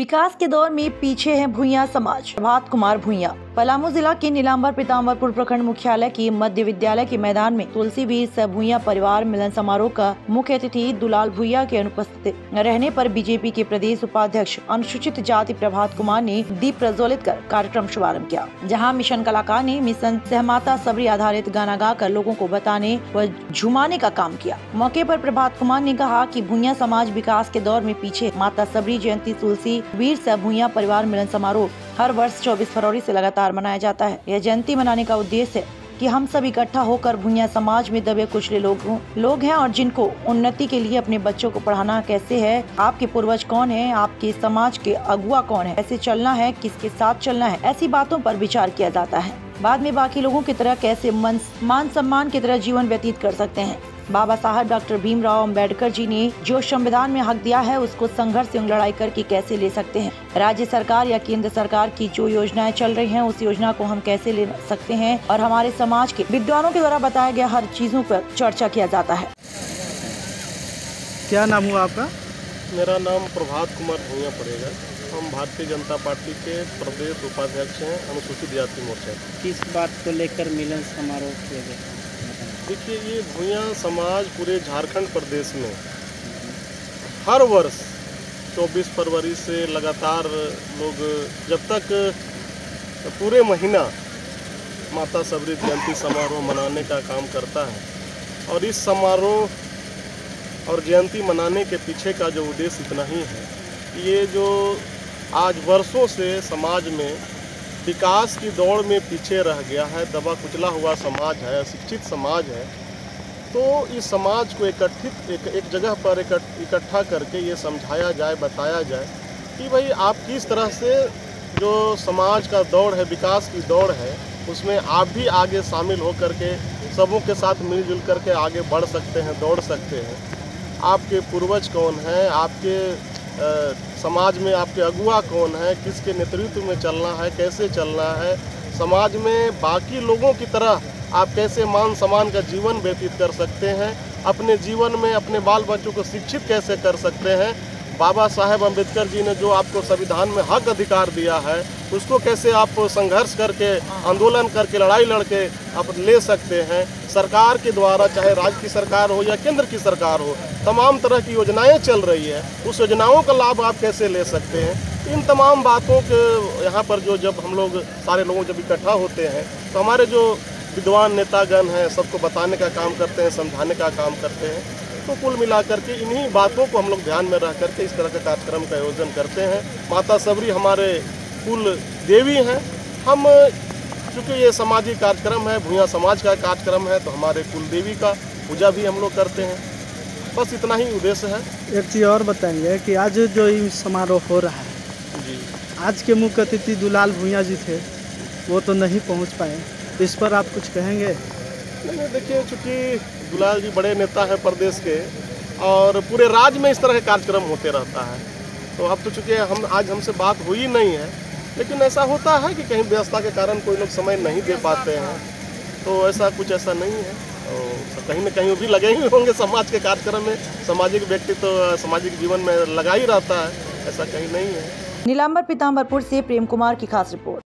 विकास के दौर में पीछे है भूया समाज। प्रभात कुमार भूया पलामू जिला के नीलाम्बर पीताम्बरपुर प्रखंड मुख्यालय की मध्य विद्यालय के मैदान में तुलसी वीर सह भूया परिवार मिलन समारोह का मुख्य अतिथि दुलाल भूया के अनुपस्थित रहने पर बीजेपी के प्रदेश उपाध्यक्ष अनुसूचित जाति प्रभात कुमार ने दीप प्रज्वलित कर कार्यक्रम शुभारंभ किया, जहाँ मिशन कलाकार ने मिशन सहमाता सबरी आधारित गाना गाकर लोगों को बताने व झुमाने का काम किया। मौके आरोप प्रभात कुमार ने कहा की भूया समाज विकास के दौर में पीछे माता सबरी जयंती, तुलसी वीर सह भूया परिवार मिलन समारोह हर वर्ष 24 फरवरी से लगातार मनाया जाता है। यह जयंती मनाने का उद्देश्य है कि हम सब इकट्ठा होकर भूया समाज में दबे कुचले लोग लोग हैं और जिनको उन्नति के लिए अपने बच्चों को पढ़ाना कैसे है, आपके पूर्वज कौन है, आपके समाज के अगुआ कौन है, कैसे चलना है, किसके साथ चलना है, ऐसी बातों पर विचार किया जाता है। बाद में बाकी लोगों की तरह कैसे मन मान सम्मान की तरह जीवन व्यतीत कर सकते हैं। बाबा साहब डॉक्टर भीमराव अंबेडकर जी ने जो संविधान में हक दिया है उसको संघर्ष एवं लड़ाई करके कैसे ले सकते हैं? राज्य सरकार या केंद्र सरकार की जो योजनाएँ चल रही हैं उस योजना को हम कैसे ले सकते हैं? और हमारे समाज के विद्वानों के द्वारा बताया गया हर चीज़ों पर चर्चा किया जाता है। क्या नाम हुआ आपका? मेरा नाम प्रभात कुमार भूया पड़ेगा। हम भारतीय जनता पार्टी के प्रदेश उपाध्यक्ष हैं अनुसूचित जाति मोर्चा। किस बात को लेकर मिलन समारोह किया गया? देखिए, ये भूया समाज पूरे झारखंड प्रदेश में हर वर्ष 24 फरवरी से लगातार लोग, जब तक पूरे महीना माता सबरी जयंती समारोह मनाने का काम करता है और इस समारोह और जयंती मनाने के पीछे का जो उद्देश्य इतना ही है ये जो आज वर्षों से समाज में विकास की दौड़ में पीछे रह गया है, दबा कुचला हुआ समाज है, अशिक्षित समाज है। तो इस समाज को इकट्ठित एक एक जगह पर इकट्ठा करके ये समझाया जाए, बताया जाए कि भाई आप किस तरह से जो समाज का दौड़ है, विकास की दौड़ है, उसमें आप भी आगे शामिल हो करके सबों के साथ मिलजुल करके आगे बढ़ सकते हैं, दौड़ सकते हैं। आपके पूर्वज कौन हैं? आपके समाज में आपके अगुआ कौन है? किसके नेतृत्व में चलना है? कैसे चलना है? समाज में बाकी लोगों की तरह आप कैसे मान सम्मान का जीवन व्यतीत कर सकते हैं? अपने जीवन में अपने बाल बच्चों को शिक्षित कैसे कर सकते हैं? बाबा साहेब अंबेडकर जी ने जो आपको संविधान में हक अधिकार दिया है उसको कैसे आप संघर्ष करके, आंदोलन करके, लड़ाई लड़के आप ले सकते हैं? सरकार के द्वारा, चाहे राज्य की सरकार हो या केंद्र की सरकार हो, तमाम तरह की योजनाएँ चल रही है। उस योजनाओं का लाभ आप कैसे ले सकते हैं? इन तमाम बातों के यहाँ पर जो जब हम लोग सारे लोग जब इकट्ठा होते हैं तो हमारे जो विद्वान नेतागण हैं, सबको बताने का काम करते हैं, समझाने का काम करते हैं। तो कुल मिलाकर के इन्हीं बातों को हम लोग ध्यान में रह करके इस तरह के कार्यक्रम का आयोजन करते हैं। माता सबरी हमारे कुल देवी हैं। हम चूँकि ये सामाजिक कार्यक्रम है भूया समाज का कार्यक्रम है तो हमारे कुल देवी का पूजा भी हम लोग करते हैं। बस इतना ही उद्देश्य है। एक चीज़ और बताएँगे कि आज जो ये समारोह हो रहा है जी। आज के मुख्य अतिथि दुलाल भूया जी थे वो तो नहीं पहुँच पाए। इस पर आप कुछ कहेंगे? नहीं देखिए चूँकि दुलाल जी बड़े नेता हैं प्रदेश के और पूरे राज्य में इस तरह के कार्यक्रम होते रहता है। तो अब तो चूँकि हम आज हमसे बात हुई नहीं है लेकिन ऐसा होता है कि कहीं व्यवस्था के कारण कोई लोग समय नहीं दे पाते हैं। तो ऐसा कुछ ऐसा नहीं है। और कहीं ना कहीं भी लगे ही होंगे समाज के कार्यक्रम में। सामाजिक व्यक्ति तो सामाजिक जीवन में लगा ही रहता है। ऐसा कहीं नहीं है। नीलाम्बर पीताम्बरपुर से प्रेम कुमार की खास रिपोर्ट।